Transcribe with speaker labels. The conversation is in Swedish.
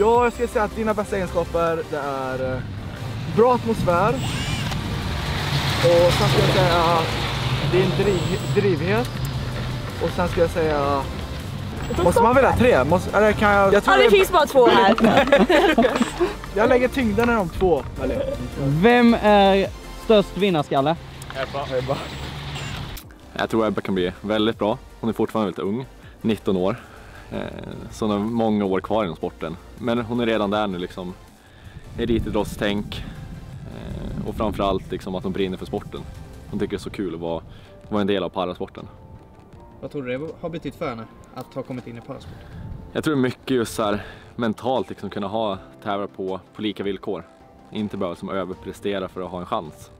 Speaker 1: Ja, jag skulle säga att dina bästa egenskaper det är eh, bra atmosfär och sen skulle jag säga din driv, drivhet och sen skulle jag säga Måste man välja tre? Måste, eller kan jag, jag, tror
Speaker 2: Ja, det
Speaker 1: jag,
Speaker 2: finns bara två här.
Speaker 1: jag lägger tyngden i de två.
Speaker 3: Vem är störst vinnarskalle?
Speaker 4: Jag tror Ebba kan bli väldigt bra. Hon är fortfarande väldigt ung, 19 år. Eh, Så hon har många år kvar inom sporten. Men hon är redan där nu liksom. Elitidrottstänk eh, och framförallt liksom att hon brinner för sporten. Hon tycker det är så kul att vara, vara en del av parasporten.
Speaker 5: Vad tror du det har betytt för henne att ha kommit in i parasport?
Speaker 4: Jag tror mycket just så här mentalt liksom kunna ha tävla på, på lika villkor. Inte behöva som överprestera för att ha en chans.